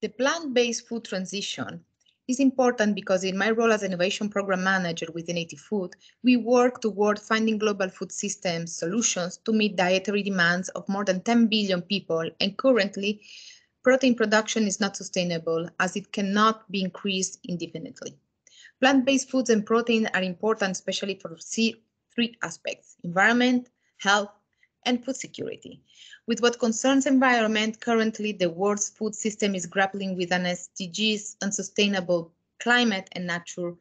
The plant-based food transition is important because in my role as innovation program manager within EIT Food, we work toward finding global food systems solutions to meet dietary demands of more than 10 billion people. And currently, protein production is not sustainable as it cannot be increased indefinitely. Plant-based foods and protein are important, especially for three aspects, environment, health, and food security. With what concerns environment, currently the world's food system is grappling with an SDGs unsustainable climate and nature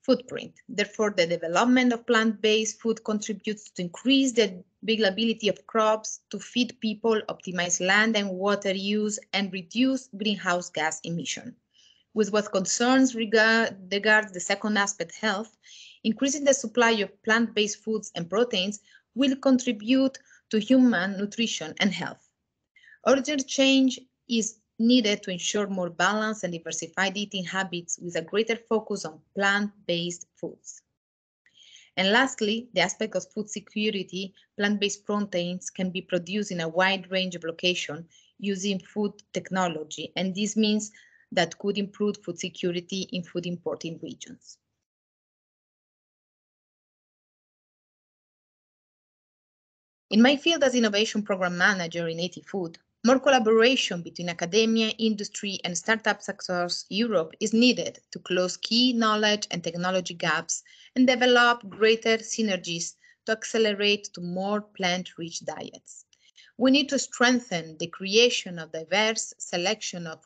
footprint. Therefore, the development of plant-based food contributes to increase the availability of crops to feed people, optimize land and water use, and reduce greenhouse gas emission. With what concerns regard, regards the second aspect, health, increasing the supply of plant-based foods and proteins will contribute to human nutrition and health. Urgent change is needed to ensure more balanced and diversified eating habits with a greater focus on plant-based foods. And lastly, the aspect of food security, plant-based proteins can be produced in a wide range of locations using food technology, and this means that could improve food security in food importing regions. In my field as innovation program manager in EIT Food, more collaboration between academia, industry, and startups across Europe is needed to close key knowledge and technology gaps and develop greater synergies to accelerate to more plant-rich diets. We need to strengthen the creation of diverse selection of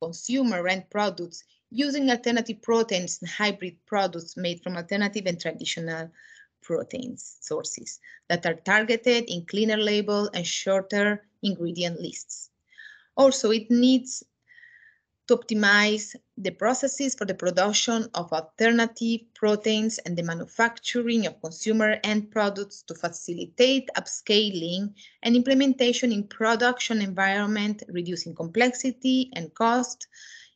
consumer end products using alternative proteins and hybrid products made from alternative and traditional proteins sources that are targeted in cleaner label and shorter ingredient lists. Also, it needs to optimize the processes for the production of alternative proteins and the manufacturing of consumer end products to facilitate upscaling and implementation in production environment, reducing complexity and cost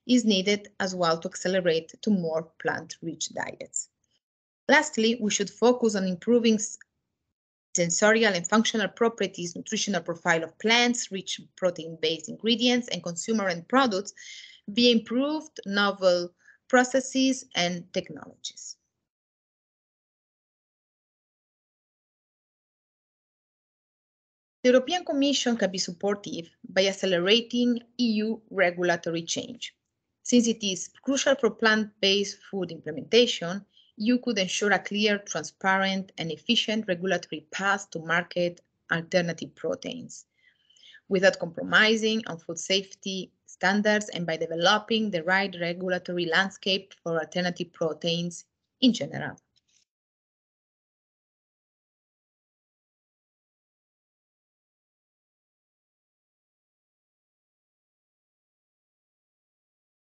is needed as well to accelerate to more plant-rich diets. Lastly, we should focus on improving sensorial and functional properties, nutritional profile of plants, rich protein-based ingredients, and consumer end products via improved novel processes and technologies. The European Commission can be supportive by accelerating EU regulatory change. Since it is crucial for plant-based food implementation, you could ensure a clear, transparent, and efficient regulatory path to market alternative proteins without compromising on food safety standards and by developing the right regulatory landscape for alternative proteins in general.